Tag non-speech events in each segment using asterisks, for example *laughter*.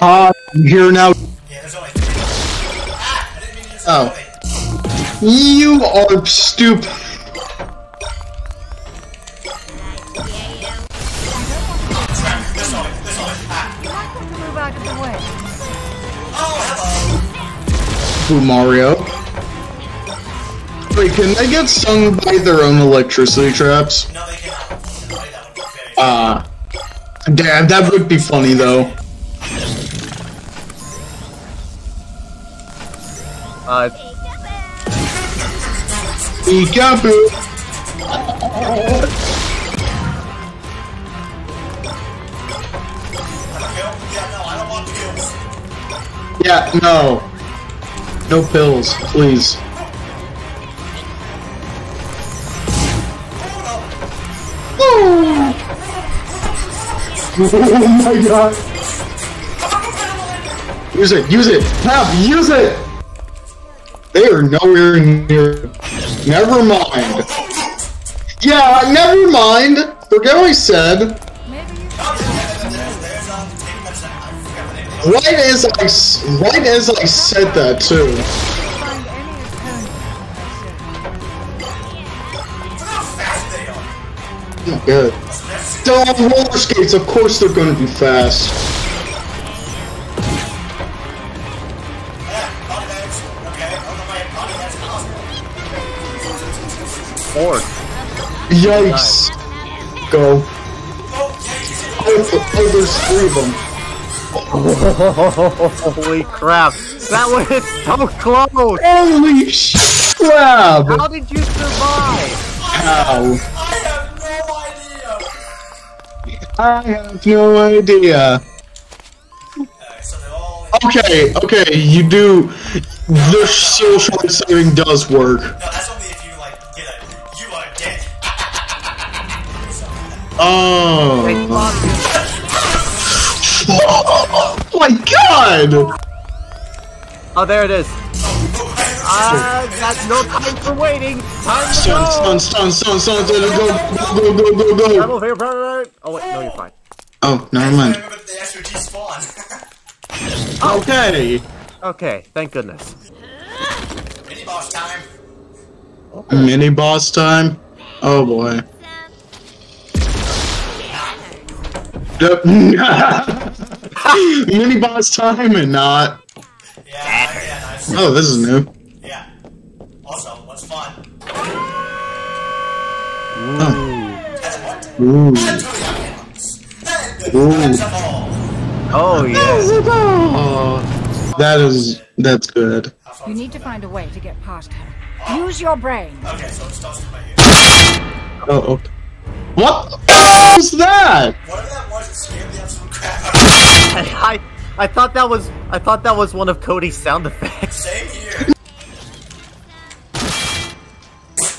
Ah, I'm here now. Yeah, there's only three. Ah! I didn't mean to Oh. You are stupid. Crap, this only, this only. You might want to move out of the way. Mario? Wait, can they get stung by their own electricity traps? No, they cannot. Unfortunately, that would be very Ah. damn, that would be funny though. Kill? Yeah, no, I don't want. Yeah, no. No pills, please. Oh my god. *laughs* Use it, use it! Have, use it! They are nowhere near. Never mind. Yeah, never mind! Forget what I said. Right as I, right as I said that too. Oh, good. They're on roller skates, of course they're gonna be fast. Yikes. Go. Oh, yeah, he's Oh, oh, there's three of them. Holy crap. That was so close. Holy sh- crap! How did you survive? How? I have no idea. I have no idea. Alright, so they're all. Okay, okay, you do. The social saving does work. Oh. Oh my god! Oh, there it is. Uh, that's no time for waiting. Time to Stun, go. stun, stun, stun, stun, stun, go, go, go, go, go, go. Here, brother. Oh wait, no, you're fine. Oh, never mind. Remember the extra G spawn. Okay. Okay, thank goodness. Mini boss time. Mini boss time? Oh boy. *laughs* Mini boss time and not. Yeah, yeah, nice. Oh, this is new. Yeah. Also, what's fun? That's what? Ooh. Two young animals. And them all. Oh yes. Oh, that is that's good. You need to find a way to get past her. Use your brain. Okay, so it's tossed right here. Oh, okay. What the f- was that? Whatever that was, it scared the absolute crap out of me. I I thought that was I thought that was one of Cody's sound effects. Same here. *laughs*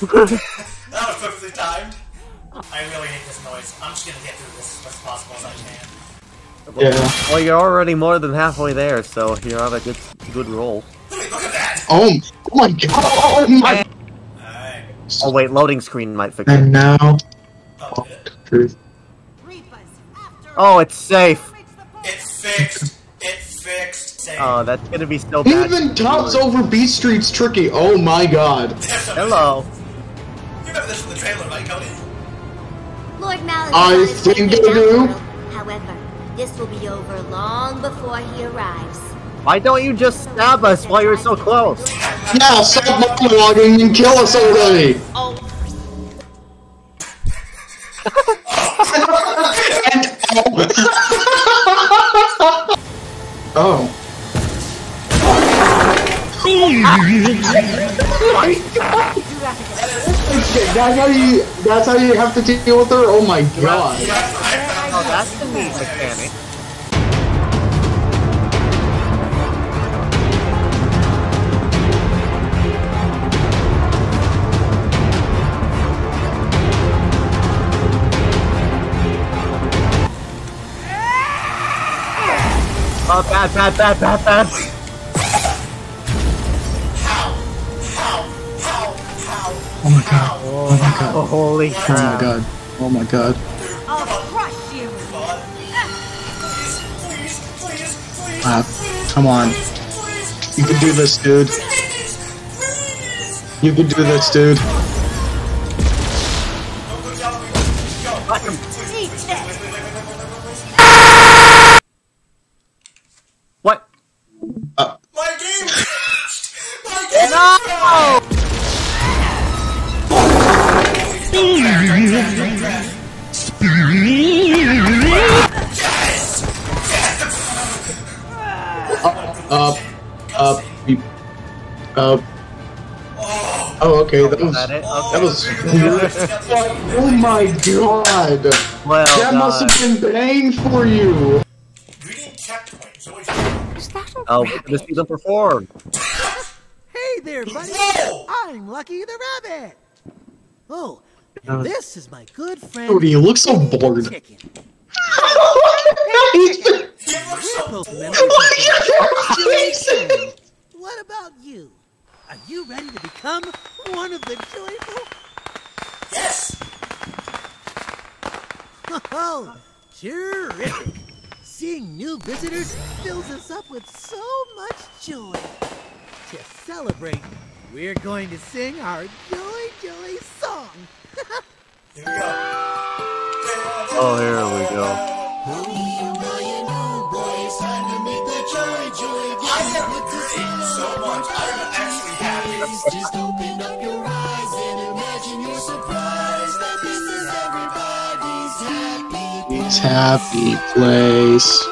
that was perfectly timed. I really hate this noise. I'm just gonna get through this as much as possible as I can. Yeah. Well, you're already more than halfway there, so you're on a good good roll. Look, look at that! Oh, oh my god. Oh my. Alright. Oh wait, loading screen might fix it. And now. Oh, did it? Truth. It's safe. It fixed. It fixed. Same. Oh, that's gonna be so bad. Even tops over B Street's tricky. Oh my god. *laughs* Hello. You remember this from the trailer, right, Cody? Lord Malazan I is think waiting do. down the road. However, this will be over long before he arrives. Why don't you just stab us while you're so close? Yeah, stop monologuing and kill us already. Oh. That's how you. That's how you have to deal with her. Oh my god. Oh, that's the neat mechanic. Oh, bad, bad, bad, bad, bad. How? How? How? How? Oh my god. Oh my god. Oh, holy Oh my god. Oh my god. I'll crush you. God. Please, please, please, please. Uh, come on. You can do this, dude. You can do this, dude. That was. That it? That was. Oh my god! well That must have been pain for you! Reading checkpoint. So it's Is that a Oh, rabbit? to see them perform. Hey there, buddy! Whoa! I'm Lucky the Rabbit! Oh, and this is my good friend. Dude, you look so bored. Chicken. He's been- He looks so bored. *laughs* members of the Joy *laughs* What about you? Are you ready to become one of the joyful? Yes! *laughs* Oh, terrific! Seeing new visitors fills us up with so much joy. To celebrate, we're going to sing our Joy Joy song. *laughs* Here we go. Oh, here we go. I am agreeing so much. I'm actually happy. Just open up your eyes and imagine you're surprised that this is everybody's happy. It's place.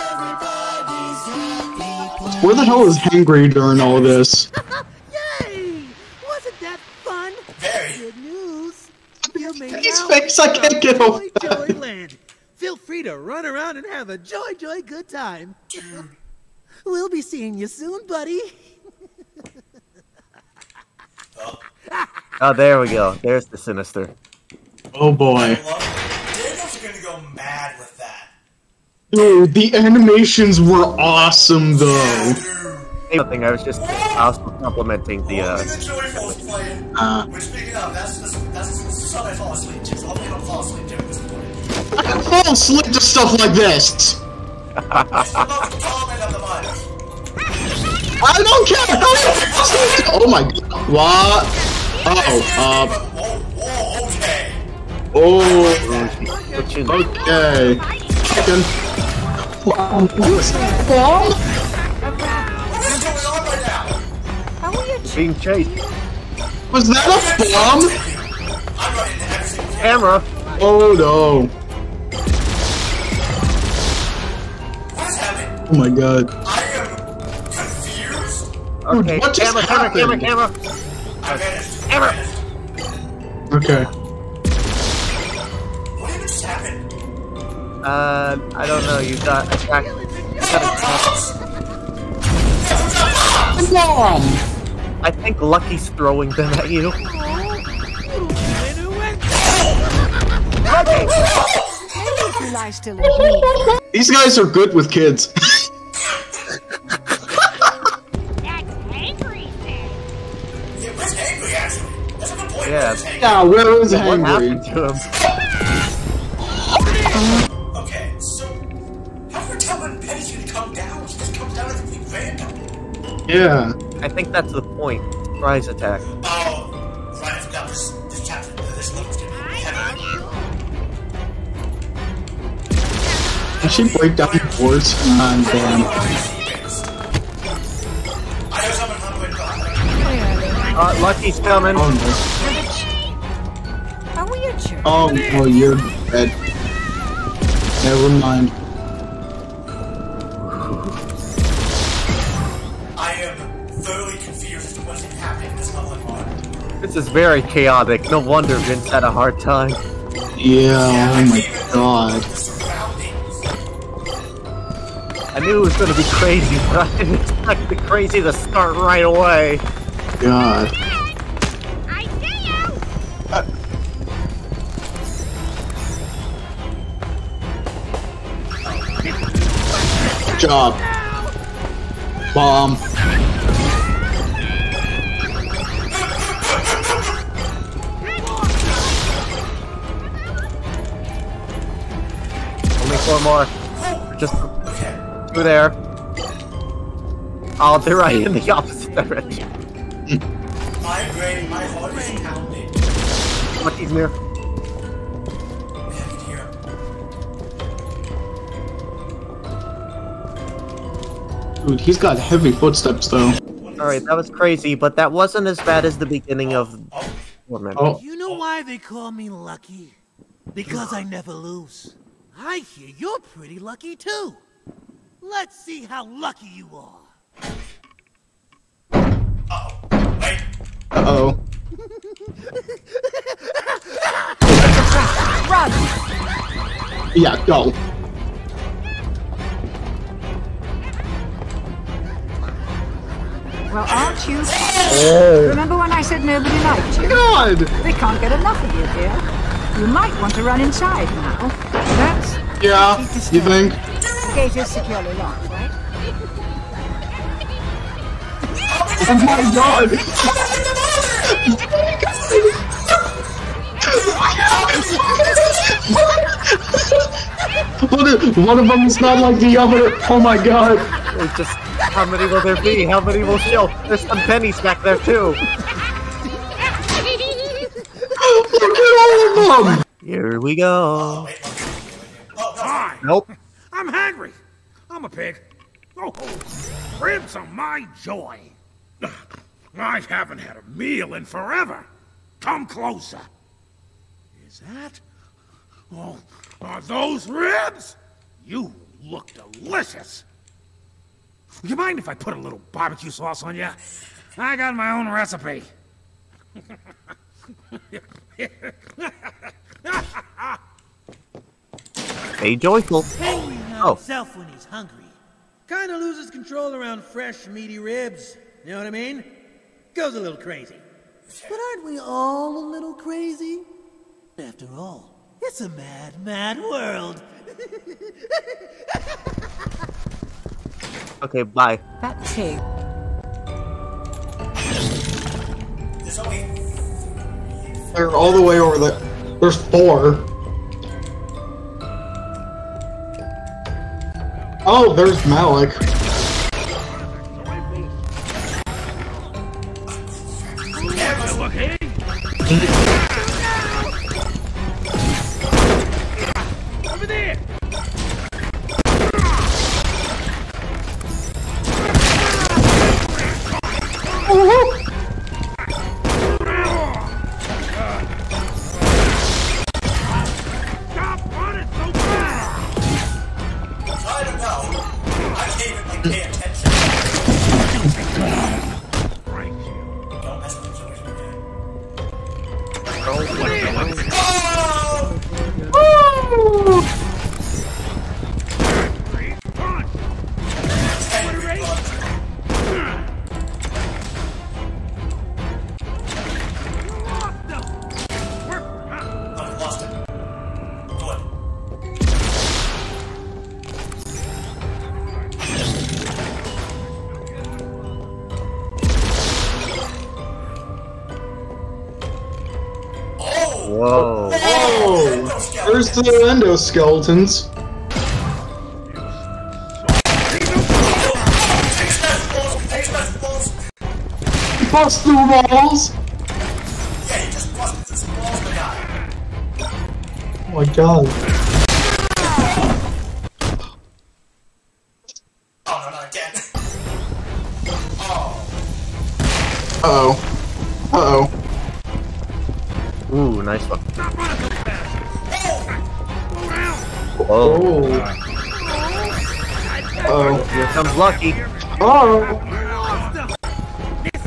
Everybody's happy place. Where the hell is Hangry during all this? Yay! Wasn't that fun? Very. Good news. We'll make His out face, I from can't get over Joy that. Joy Land. Feel free to run around and have a joy, joy, good time. We'll be seeing you soon, buddy. Oh, there we go. There's the sinister. Oh boy. Daniel's gonna go mad with that. Dude, the animations were awesome though. Dude. Nothing. I was just also complimenting the. Only uh the joyful is playing. Uh. Which, speaking of, that's the, that's the song I fall asleep to. So hopefully I don't fall asleep to this point. I can fall asleep to stuff like this. I still love the comment of the month. I don't care. How you fall asleep to- Oh my god. What? Oh, whoa, okay. uh, oh, okay. Chicken. Wow, bomb? What is going on right now? How are you? being chased. Was that a bomb? I'm running to every single Camera. Oh no. Oh my god. I am confused. Okay. what just camera, camera, camera, happened? camera. I. Camera. Okay. What even just happened? Uh, I don't know. You got attacked. You got attacked. I think Lucky's throwing them at you. Maybe if you lie still and breathe. These guys are good with kids. *laughs* Yeah. It was angry. yeah, where is What happened Hangry? to him? Okay, so how can we tell when Penny's gonna come down? She just comes down at complete random. Yeah. I think that's the point. Surprise attack. Oh, right, I forgot this, this chapter, this level's gonna be heavy. Did she break down the doors? Ah, damn. I know someone come with Uh, Lucky's coming. Oh no. Oh, oh, you're dead. Never mind. I am thoroughly confused as to what's happening in this level I'm. This is very chaotic. No wonder Vince had a hard time. Yeah, oh my god. I knew it was going to be crazy, but I didn't expect the crazy to start right away. God. Job. Bomb. Only four more. Just two there. Oh, they're right in the opposite direction. My brain, my heart is pounding. Lucky's near. Dude, he's got heavy footsteps though. Alright, that was crazy, but that wasn't as bad as the beginning of. Remember. Oh, You know why they call me lucky? Because I never lose. I hear you're pretty lucky too. Let's see how lucky you are. Wait, uh oh. *laughs* Yeah, go. Well, aren't you? fun? Remember when I said nobody liked you? God! They can't get enough of you, dear. You might want to run inside now. That's Yeah, you think? the gate is securely locked, right? Oh my god! One of, one of them is not like the other. Oh my god! It's just how many will there be? How many will show? There's some pennies back there too. Look at all of them! Here we go. Hi, Nope. I'm hungry. I'm a pig. Oh, ribs are my joy. I haven't had a meal in forever. Come closer. Is that? Oh, are those ribs? You look delicious. You mind if I put a little barbecue sauce on you? I got my own recipe. hey, joyful. Hangry now Oh. himself when he's hungry. Kinda loses control around fresh, meaty ribs. You know what I mean? Goes a little crazy. But aren't we all a little crazy? After all, it's a mad, mad world. *laughs* Okay, bye. That pig. there's They're all the way over there. There's four. Oh, there's Malak. Oh! *laughs* endoskeletons. Bust through walls. Walls. Oh my god. Oh, no. Uh oh. Uh oh. Ooh, nice one. Whoa. Oh. Oh. Here comes Lucky. Oh. Lost them. This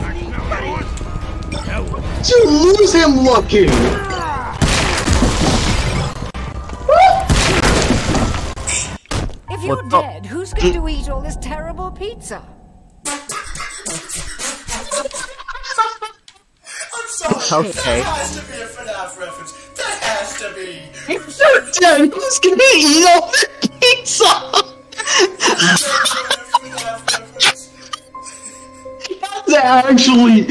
no. Did you lose him Lucky? If you're What's dead, who's going to eat all this terrible pizza? I'm sorry. Okay. Dead, who's gonna eat all the pizza? That actually,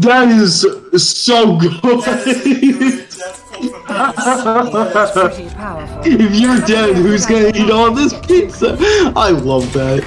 that is so That is a good. good death quote from Dennis. Pretty powerful. if you're dead, who's gonna eat all this pizza? I love that.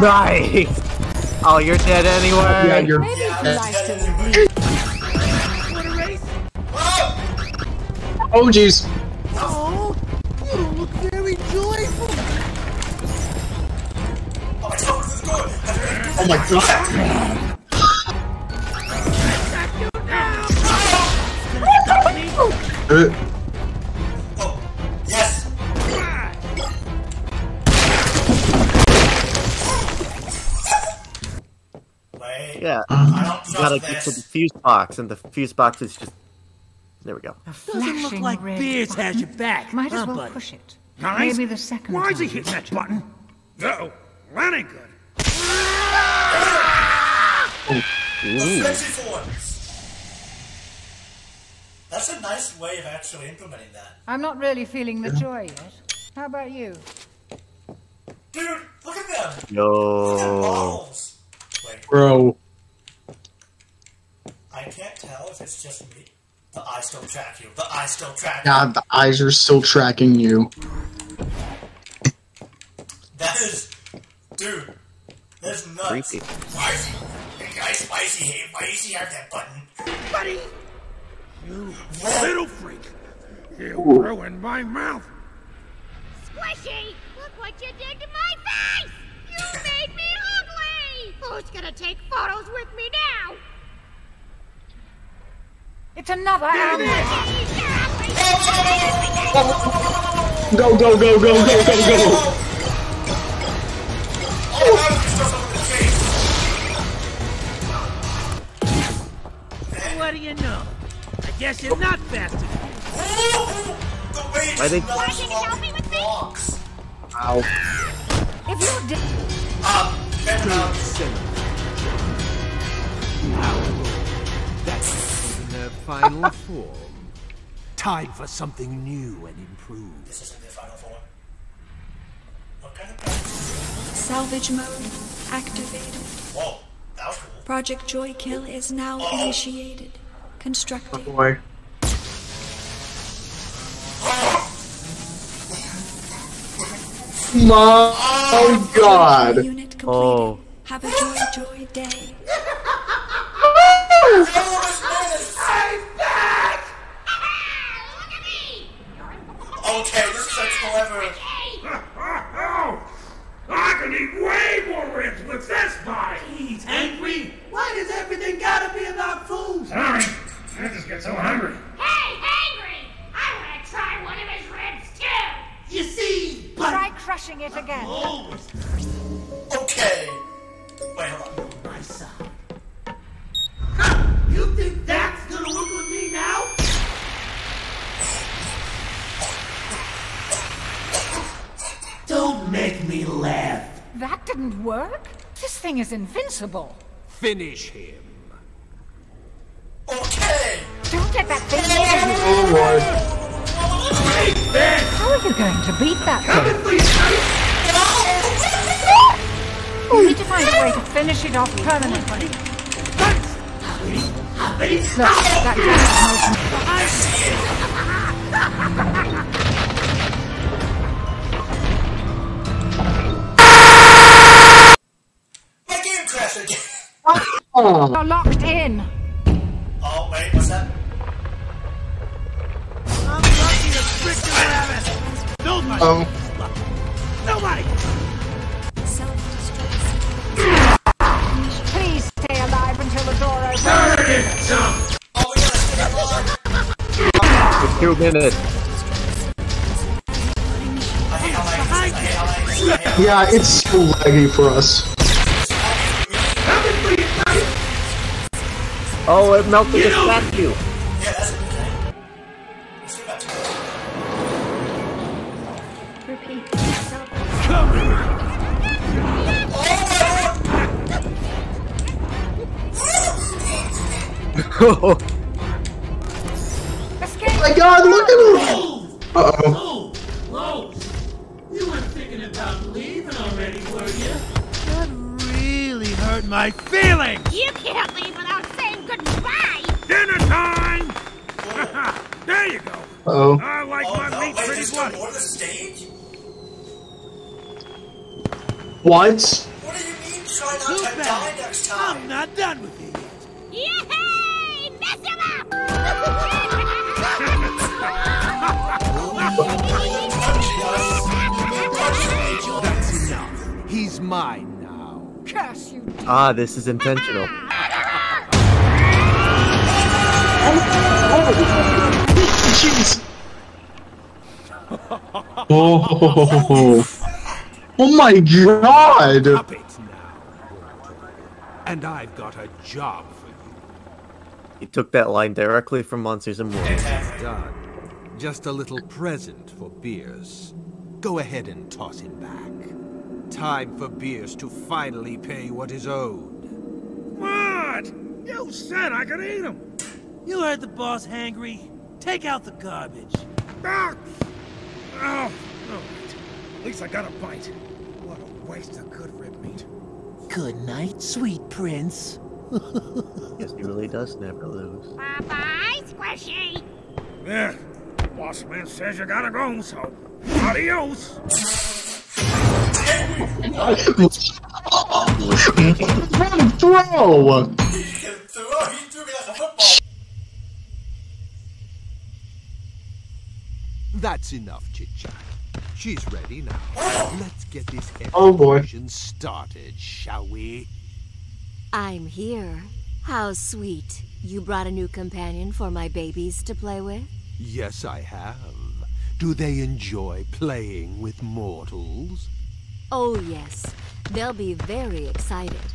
Nice! Oh, you're dead anyway? Yeah, you're. Maybe Yeah, he likes yeah, to yeah. leave. Want a race? Oh jeez. Oh, you look very joyful. Oh, I told through the door. Oh my god. Fuse box, and the fuse box is just. There we go. Doesn't look like red Beers button. has your back. Might as well buddy? push it. Guys, Maybe the second Why is he hitting that button? Uh-oh. That ain't good. The frenzy. That's a nice way of actually implementing that. I'm not really feeling the joy yet. How about you? Dude, look at them. Look at Yo. models. Wait, bro. I can't tell if it's just me. The eyes still track you. The eyes still track you. God, the eyes are still tracking you. That is, dude. That's nuts. Creepy. Why is he? Hey guys, why is he? Why does he have that button? Buddy! You little freak! You ruined my mouth! Squishy! Look what you did to my face! You *laughs* made me ugly! Who's gonna take photos with me now? It's another ambush. Go, go, go, go, go, go, go. Oh, how did you stuff up in the face? What do you know? I guess you're not fast enough. Oh, the way Why they- it's not Why can final *laughs* form. Time for something new and improved. This isn't the final form. What kind of? Salvage mode activated. Whoa, that was cool. Project Joy Kill is now initiated. Constructing. Oh, boy. My God. Unit completed. Oh. Have a joy, joy day. *laughs* invincible. Finish him. Okay. Don't let that thing near you. Oh boy. How are you going to beat that thing? No! We need to find a way to finish it off permanently. Look, that My Oh, You're locked in. Oh, wait, what's that? I'm lucky to trick the rabbit. Nobody. oh. Nobody. Please stay alive until the door opens. Oh, we gotta stay alive. For two minutes. I hate how laggy this is. I hate how laggy this is. I hate how Yeah, it's so laggy for us. Oh, it melted the statue. Yeah, that's a good thing. Let's do. Oh my god, look at her! Uh-oh. You weren't thinking about leaving already, were you? That really hurt my feelings. You. Uh-oh. I like Oh, my no, meat wait, pretty bloody. more the stage? What? What do you mean try not Too to bad. die next time? I'm not done with you yet. Yay! Mess him up! That's enough. He's mine now. Curse you. Ah, this is intentional. *laughs* Jeez. Oh. Oh my god! Puppet now. And I've got a job for you. He took that line directly from Monsters and More. Done. Just a little present for Beers. Go ahead and toss him back. Time for Beers to finally pay what is owed. What? You said I could eat him. You heard the boss hangry. Take out the garbage. Ah! Oh, all right. At least I got a bite. What a waste of good rib meat. Good night, sweet prince. *laughs* Yes, he really does never lose. Bye-bye, Squishy! Yeah, boss man says you gotta go, so adios. *laughs* Run, throw! He threw, oh, he threw me like a football. That's enough chit chat. She's ready now. Let's get this Oh, boy. started, shall we? I'm here. How sweet. You brought a new companion for my babies to play with? Yes, I have. Do they enjoy playing with mortals? Oh, yes. They'll be very excited.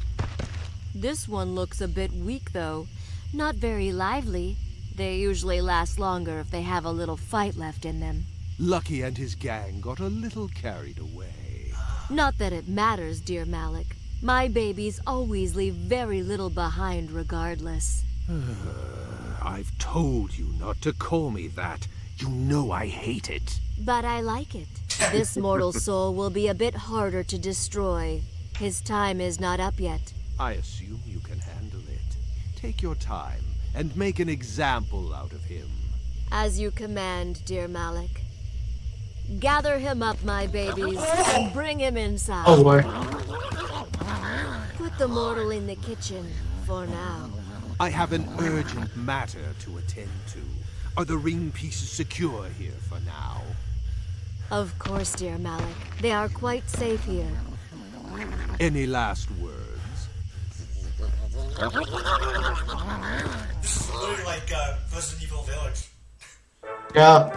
This one looks a bit weak, though. Not very lively. They usually last longer if they have a little fight left in them. Lucky and his gang got a little carried away. Not that it matters, dear Malak. My babies always leave very little behind regardless. *sighs* I've told you not to call me that. You know I hate it. But I like it. This mortal *laughs* soul will be a bit harder to destroy. His time is not up yet. I assume you can handle it. Take your time and make an example out of him. As you command, dear Malak. Gather him up, my babies, and bring him inside. Oh boy. Put the mortal in the kitchen for now. I have an urgent matter to attend to. Are the ring pieces secure here for now? Of course, dear Malak. They are quite safe here. Any last words? This is literally like uh, Resident Evil Village. Yeah.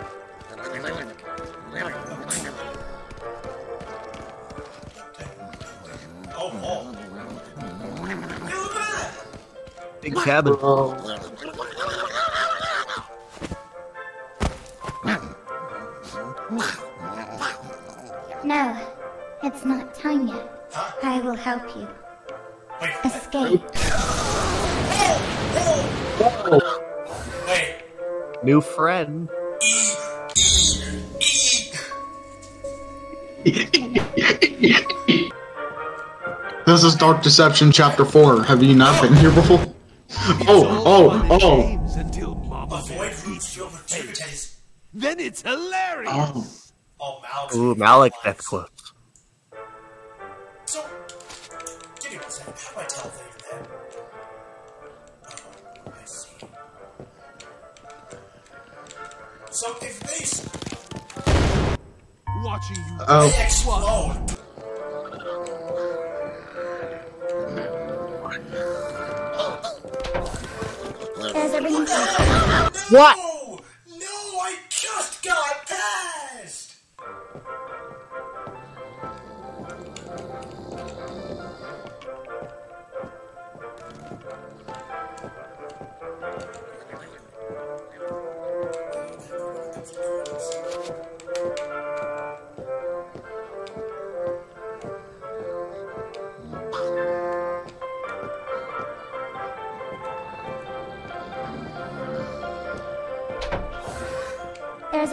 Oh, oh. Hey, look at that! Big cabin. Bro. No, it's not time yet. I will help you. Wait, Escape. Wait. New friend. *laughs* This is Dark Deception Chapter 4. Have you not been here before? *laughs* Oh, oh, oh. Until Mama Avoid roots filled with sugar teddies. Then it's hilarious. Oh. Oh, Malak. Ooh, Malak death quote. So, give me one second. How do I tell Vader So, if these Watching you Oh. they explode, There's. What? no, no, I just got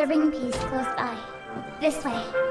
Ring piece close by. This way.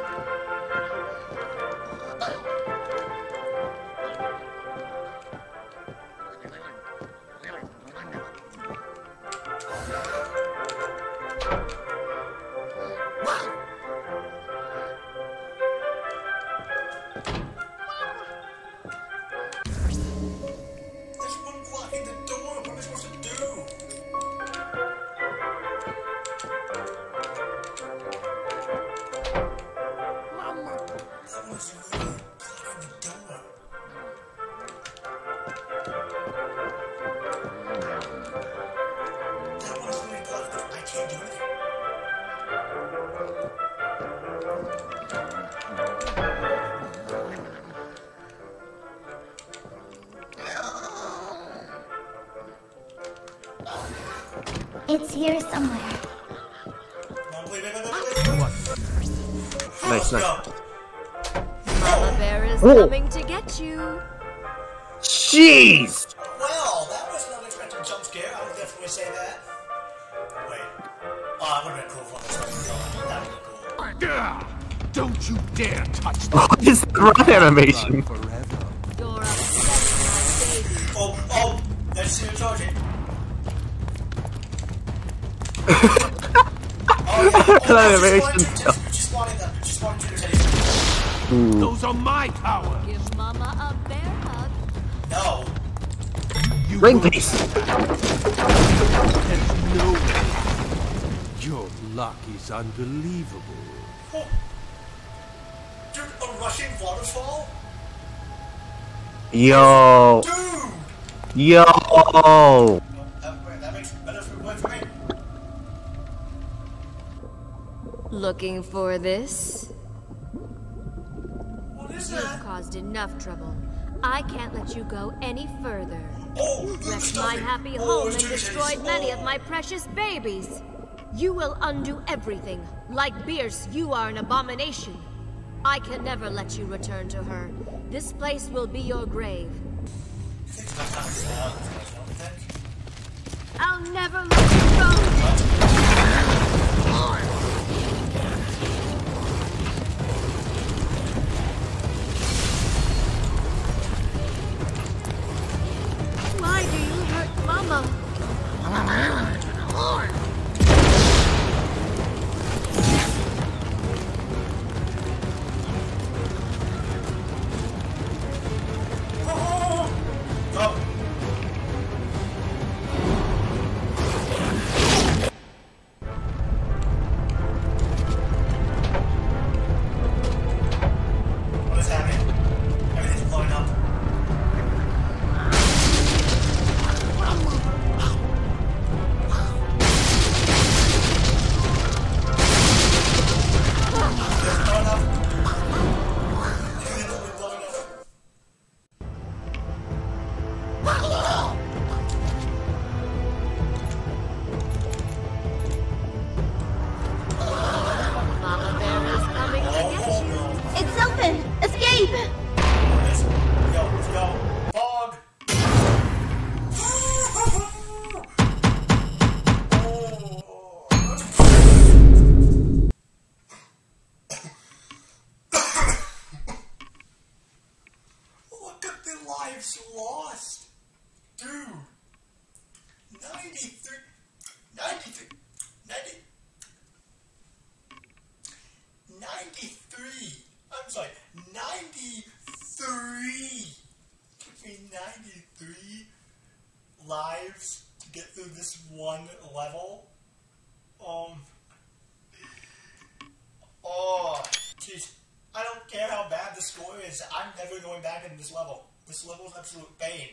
Here somewhere. No, wait, wait, wait, wait, wait, wait. Nice, nice. Mama Bear is Oh. coming to get you. Jeez! Well, that was an unexpected jump scare. I would definitely say that. Wait. Oh, that would have been cool if one was fucking gone. That would have been cool. Don't you dare touch *laughs* What is the run animation? That no, animation. Just wanted just wanted them. Just wanted to. Those are my powers. Give Mama a bear hug. No. You Ring will- piece. There's no way. Your luck is unbelievable. Oh. Dude, a rushing waterfall? Yo. Dude! Yo. Looking for this? What is You've that? caused enough trouble. I can't let you go any further. Oh, Wrecked stop my it. happy Oh, home and destroyed teddies. many Oh. of my precious babies. You will undo everything. Like Bierce, you are an abomination. I can never let you return to her. This place will be your grave. Think about how it's loud, don't you think? I'll never let you go. Into this level. This level is absolute pain.